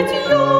Dieu.